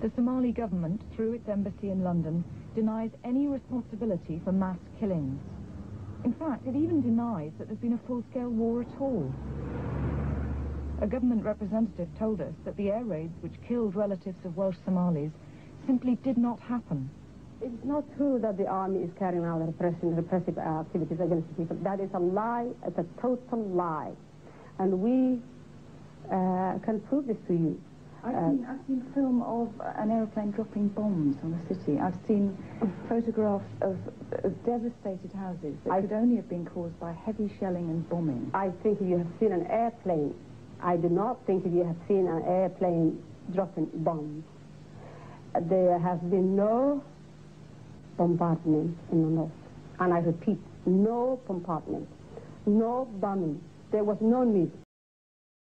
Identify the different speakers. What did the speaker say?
Speaker 1: The Somali government, through its embassy in London, denies any responsibility for mass killings. In fact, it even denies that there's been a full-scale war at all. A government representative told us that the air raids which killed relatives of Welsh Somalis simply did not happen.
Speaker 2: It's not true that the army is carrying out repression, repressive activities against the people. That is a lie. It's a total lie. And we uh, can prove this to you.
Speaker 3: I've,
Speaker 2: Uh,
Speaker 3: seen, I've seen film of an aeroplane dropping bombs on a city. I've seen photographs of, of devastated houses that
Speaker 2: I-
Speaker 3: could only have been caused by heavy shelling and bombing.
Speaker 2: I think if you have seen an airplane, I do not think if you have seen an airplane dropping bombs. There has been no bombardment in the north. And I repeat, no bombardment, no bombing. There was no need